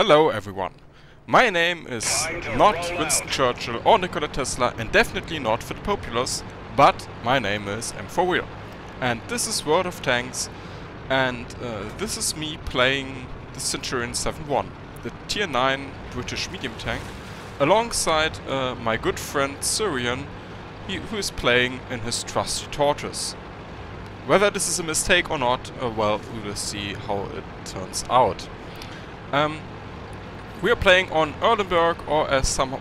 Hello everyone. My name is not Winston Churchill or Nikola Tesla and definitely not Philippopoulos, but my name is M4real. And this is World of Tanks and uh, this is me playing the Centurion 7-1, the tier 9 British medium tank, alongside uh, my good friend Syrian, he, who is playing in his trusty Tortoise. Whether this is a mistake or not, uh, well, we will see how it turns out. Um, we are playing on Erlenberg, or as some,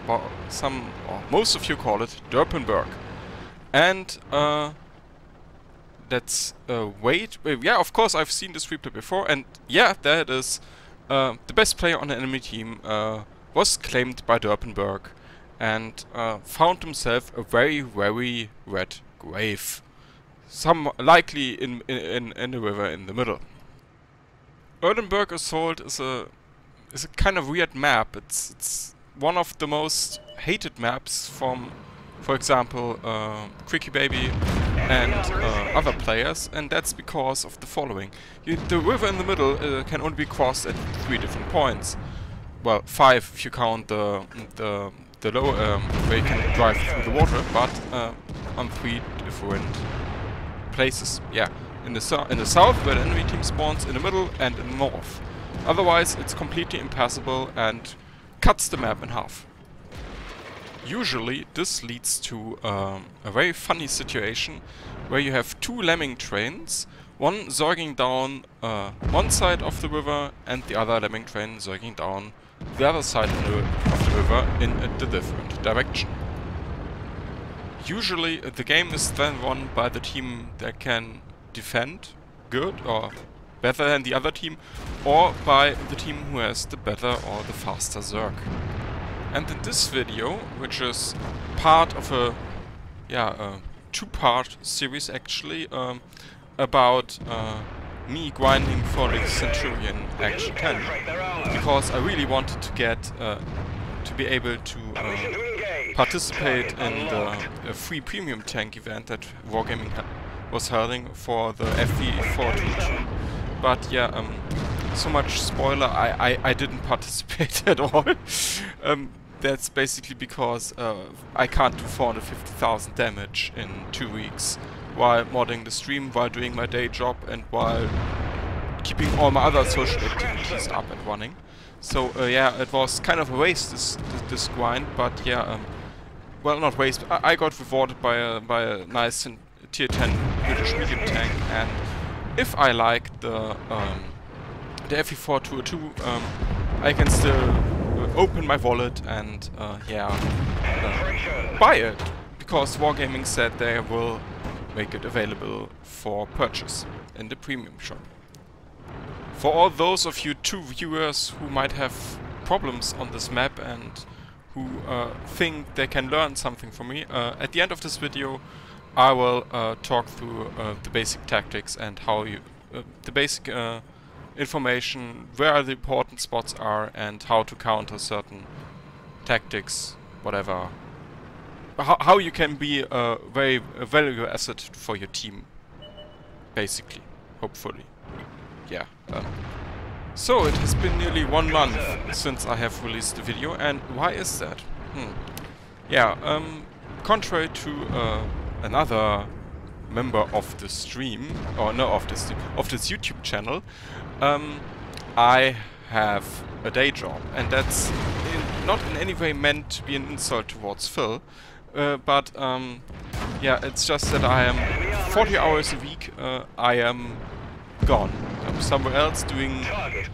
some, or most of you call it, Derpenberg. And uh, that's uh, wait. Uh, yeah, of course I've seen this replay before, and yeah, there it is. Uh, the best player on the enemy team uh, was claimed by Derpenberg and uh, found himself a very, very red grave. Some likely in in in the river in the middle. Erlenberg Assault is a is a kind of weird map. It's it's one of the most hated maps from, for example, uh, Baby and uh, other players, and that's because of the following: you, the river in the middle uh, can only be crossed at three different points. Well, five if you count the the the low um, where you can drive through the water, but uh, on three different places. Yeah, in the in the south where the enemy team spawns, in the middle, and in the north. Otherwise it's completely impassable and cuts the map in half. Usually this leads to um, a very funny situation where you have two lemming trains, one zerging down uh, one side of the river and the other lemming train zerging down the other side of the, of the river in a different direction. Usually the game is then won by the team that can defend good or better than the other team, or by the team who has the better or the faster Zerg. And in this video, which is part of a yeah a two-part series actually, um, about uh, me grinding for the Centurion Action 10, because I really wanted to get uh, to be able to uh, participate in the free premium tank event that Wargaming was holding for the FV422 but yeah, um, so much spoiler, I, I, I didn't participate at all. um, that's basically because uh, I can't do 450,000 damage in two weeks while modding the stream, while doing my day job and while keeping all my other social activities up and running. So uh, yeah, it was kind of a waste this this grind, but yeah, um, well not waste. I, I got rewarded by a by a nice tier 10 British medium tank and if I like the um, the FE422, um, I can still open my wallet and uh, yeah uh, buy it because Wargaming said they will make it available for purchase in the premium shop. For all those of you two viewers who might have problems on this map and who uh, think they can learn something from me, uh, at the end of this video I will uh, talk through uh, the basic tactics and how you, uh, the basic uh, information, where the important spots are and how to counter certain tactics, whatever. How, how you can be a very a valuable asset for your team, basically, hopefully. Yeah. Um. So, it has been nearly one month since I have released the video, and why is that? Hmm. Yeah, um, contrary to uh, another member of the stream, or no, of this of this YouTube channel, um, I have a day job, and that's in, not in any way meant to be an insult towards Phil, uh, but um, yeah, it's just that I am 40 hours a week. Uh, I am gone. I'm somewhere else doing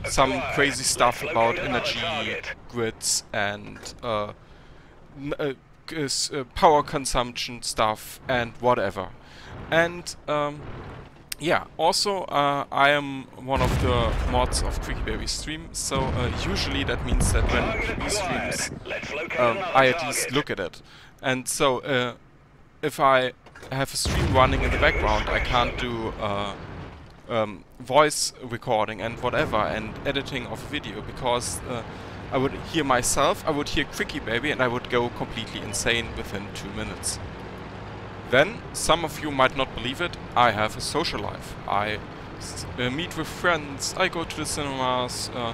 some crazy stuff about energy grids and uh, uh uh, power consumption stuff and whatever. And um, yeah, also uh, I am one of the mods of QuickyBaby stream, so uh, usually that means that when he streams, um, I at least look at it. And so uh, if I have a stream running in the background, I can't do uh, um, voice recording and whatever and editing of video because uh, I would hear myself, I would hear QuickyBaby, and I would go completely insane within two minutes. Then, some of you might not believe it, I have a social life. I uh, meet with friends, I go to the cinemas, uh,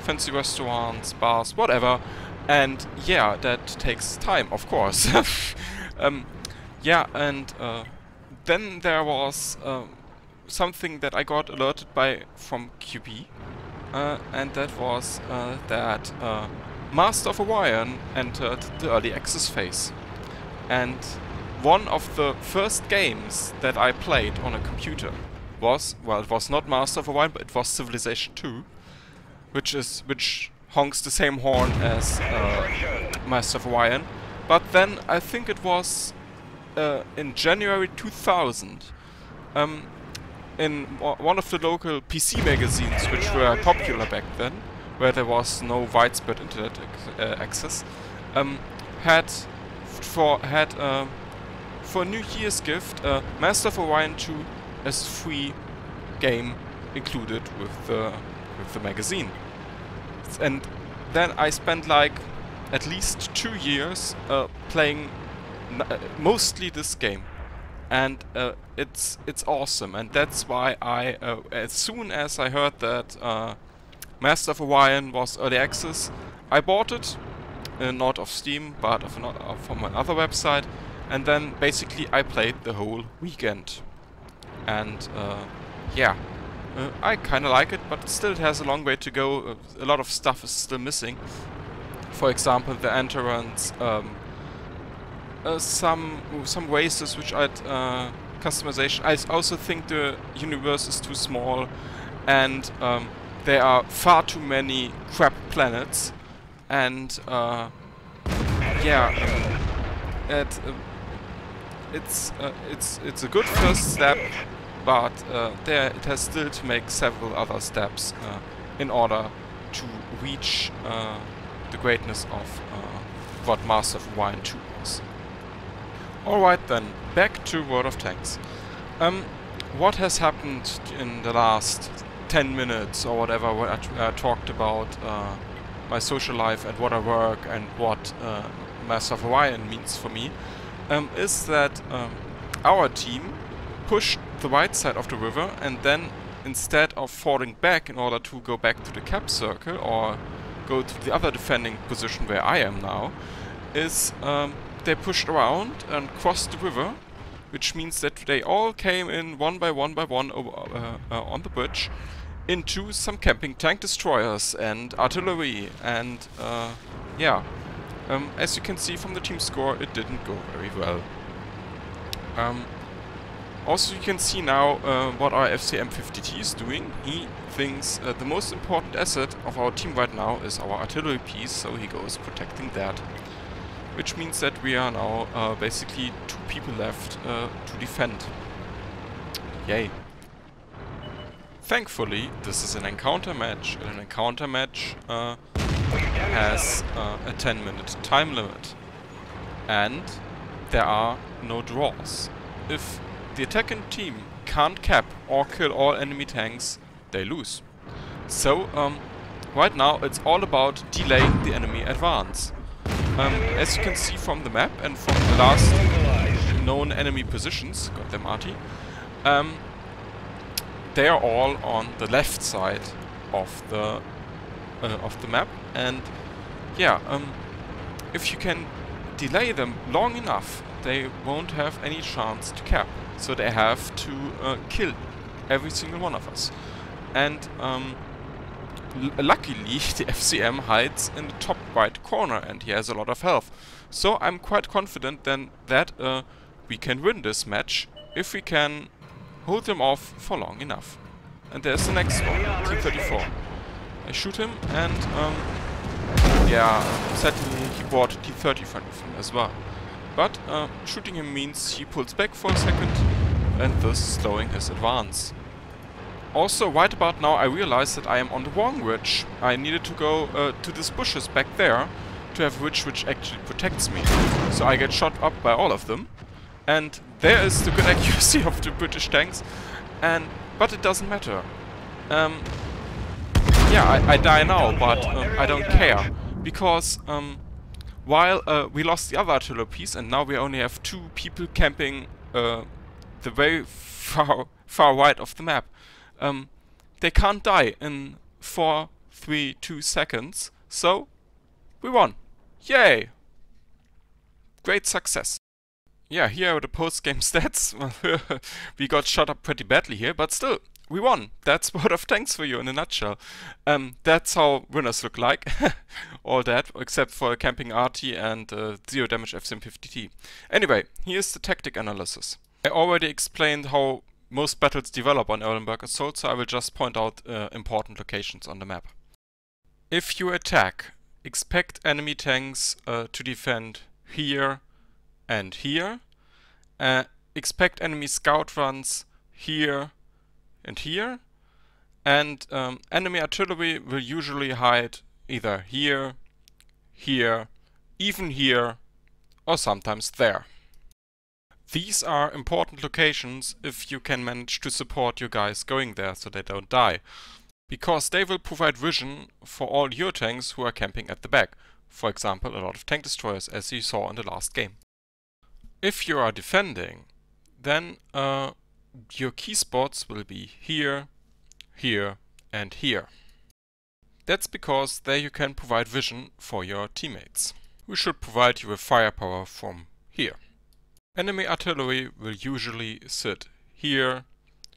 fancy restaurants, bars, whatever. And yeah, that takes time, of course. um, yeah, and uh, then there was uh, something that I got alerted by from QB, uh, and that was uh, that uh, Master of Orion entered the early access phase. And one of the first games that I played on a computer was, well, it was not Master of Orion, but it was Civilization 2, which is which honks the same horn as uh, Master of Orion. But then I think it was uh, in January 2000, um, in one of the local PC magazines, which were popular back then, where there was no widespread internet uh, access, um, had for had uh, for New Year's gift uh, Master of Orion 2 as free game included with the with the magazine, and then I spent like at least two years uh, playing uh, mostly this game. And uh, it's it's awesome. And that's why I uh, as soon as I heard that uh, Master of Orion was early access I bought it uh, not of Steam but of uh, from another website and then basically I played the whole weekend. And uh, yeah I kinda like it but still it has a long way to go. A lot of stuff is still missing. For example the entrance um, uh, some some races which I'd uh, customization. I also think the universe is too small, and um, there are far too many crap planets, and uh, yeah, it, uh, it's uh, it's it's a good first step, but uh, there it has still to make several other steps in order to reach the greatness of what Master of Orion 2 was. Alright then, back to World of Tanks. Um, what has happened in the last 10 minutes or whatever where I, talked about uh, my social life and what I work and what uh, Master of Orion means for me um, is that um, our team pushed the right side of the river and then instead of falling back in order to go back to the cap circle or go to the other defending position where I am now is um, they pushed around and crossed the river, which means that they all came in one by one by one over, uh, uh, on the bridge into some camping tank destroyers and artillery and uh, yeah. Um, as you can see from the team score, it didn't go very well. Um, also, you can see now uh, what our FCM50T is doing. He thinks uh, the most important asset of our team right now is our artillery piece, so he goes protecting that which means that we are now uh, basically two people left uh, to defend. Yay. Thankfully, this is an encounter match, and an encounter match uh, has uh, a 10 minute time limit. And there are no draws. If the attacking team can't cap or kill all enemy tanks, they lose. So, um, right now it's all about delaying the enemy advance. Um, as you can see from the map and from the last known enemy positions, got them Artie, um, they are all on the left side of the uh, of the map and yeah, um, if you can delay them long enough, they won't have any chance to cap. So they have to uh, kill every single one of us. And um, luckily the FCM hides in the top right corner and he has a lot of health. So I'm quite confident then that uh, we can win this match if we can hold him off for long enough. And there's the next one, T-34. I shoot him and um, yeah, sadly he bought T-35 with him as well. But uh, shooting him means he pulls back for a second and thus slowing his advance. Also, right about now I realized that I am on the wrong ridge. I needed to go uh, to these bushes back there to have a ridge which actually protects me. So I get shot up by all of them. And there is the good accuracy of the British tanks. And But it doesn't matter. Um, yeah, I, I, die now, but um, I don't care. Because um, while uh, we lost the other artillery piece and now we only have two people camping uh, the very far, far right of the map, um, they can't die in four 0.32 seconds. So, we won. Yay! Great success. Yeah, here are the post-game stats. we got shot up pretty badly here, but still, we won. That's World of Tanks for you in a nutshell. Um, that's how winners look like. All that, except for a camping Arty and uh, zero damage FCM50T. Anyway, here's the tactic analysis. I already explained how most battles develop on Erlenberg Assault, so I will just point out uh, important locations on the map. If you attack, expect enemy tanks uh, to defend here and here. Uh, expect enemy scout runs here and here. And um, enemy artillery will usually hide either here, here, even here, or sometimes there. These are important locations if you can manage to support your guys going there so they don't die. Because they will provide vision for all your tanks who are camping at the back. For example, a lot of tank destroyers as you saw in the last game. If you are defending, then uh, your key spots will be here, here and here. That's because there you can provide vision for your teammates, We should provide you with firepower from here. Enemy artillery will usually sit here,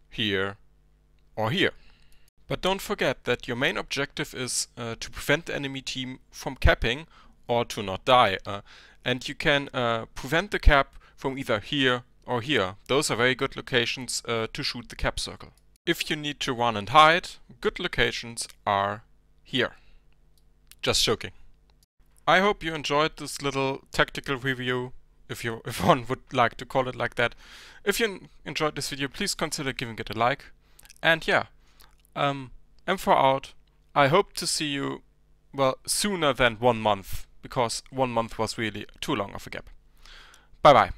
here or here. But don't forget that your main objective is uh, to prevent the enemy team from capping or to not die. Uh, and you can uh, prevent the cap from either here or here. Those are very good locations uh, to shoot the cap circle. If you need to run and hide, good locations are here. Just joking. I hope you enjoyed this little tactical review if you if one would like to call it like that. If you enjoyed this video, please consider giving it a like. And yeah, um, M4 out. I hope to see you, well, sooner than one month, because one month was really too long of a gap. Bye bye.